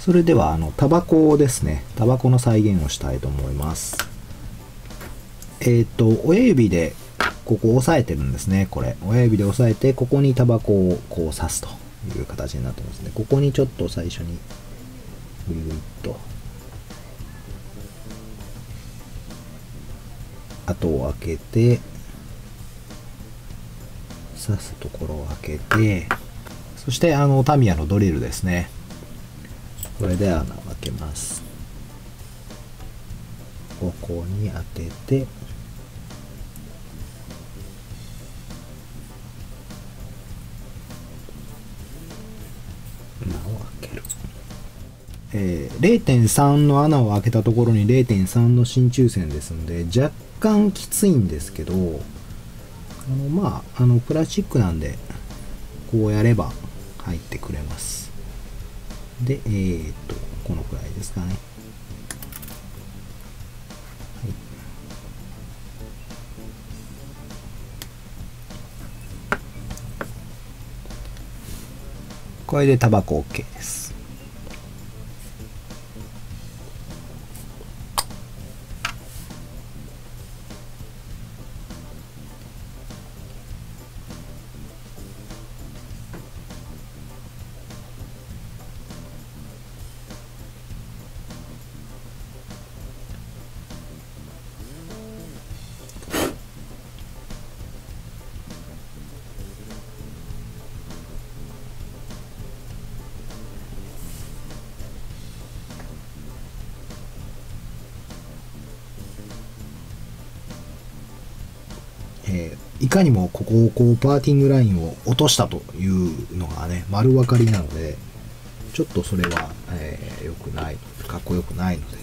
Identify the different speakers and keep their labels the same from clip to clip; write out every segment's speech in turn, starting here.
Speaker 1: それではあのタバコですね。タバコの再現をしたいと思います。えっ、ー、と親指でここ押さえてるんですねこれ。親指で押さえてここにタバコをこう刺すという形になってますね。ここにちょっと最初にグリグリっと。を開けて刺すところを開けてそしてあのタミヤのドリルですね。これで穴を開けます。ここに当てて穴を開ける、えー、0.3の穴を開けたところに0.3の真鍮線ですので若干きついんですけどあのまああのプラスチックなんでこうやれば入ってくれます。で、えー、っと、このくらいですかね。これでタバコ OK です。えー、いかにもここをこうパーティングラインを落としたというのがね丸分かりなのでちょっとそれは、えー、良くないかっこよくないので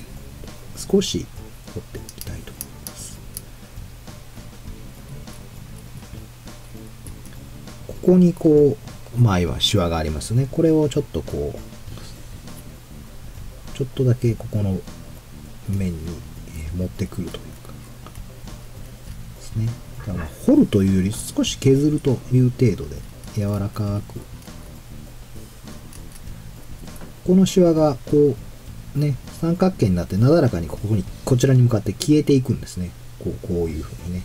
Speaker 1: 少し掘っていきたいと思います。ここにこう前はシワがありますね。これをちょっとこうちょっとだけここの面に持ってくるというかですね。だから掘るというより少し削るという程度で柔らかく。このシワがこうね三角形になってなだらかにここにこちらに向かって消えていくんですね。こうこういうふうにね。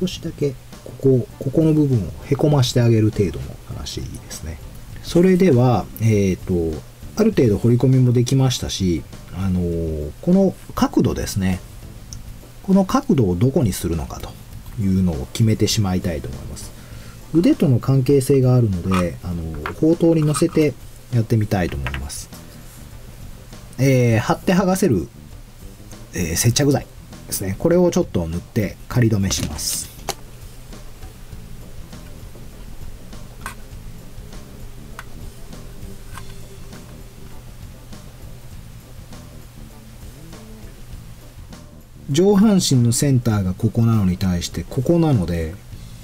Speaker 1: 少しだけここここの部分をへこましてあげる程度の話ですね。それではえっ、ー、とある程度彫り込みもできましたしあのー、この角度ですね。この角度をどこにするのかというのを決めてしまいたいと思います。腕との関係性があるので、あの、包刀に乗せてやってみたいと思います。えー、貼って剥がせる、えー、接着剤ですね。これをちょっと塗って仮止めします。上半身のセンターがここなのに対してここなので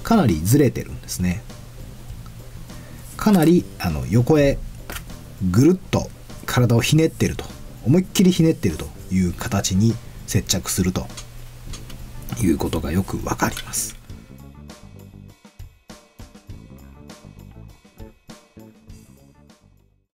Speaker 1: かなりずれてるんですね。かなりあの横へぐるっと体をひねってると。思いっきりひねってるという形に接着するということがよくわかります。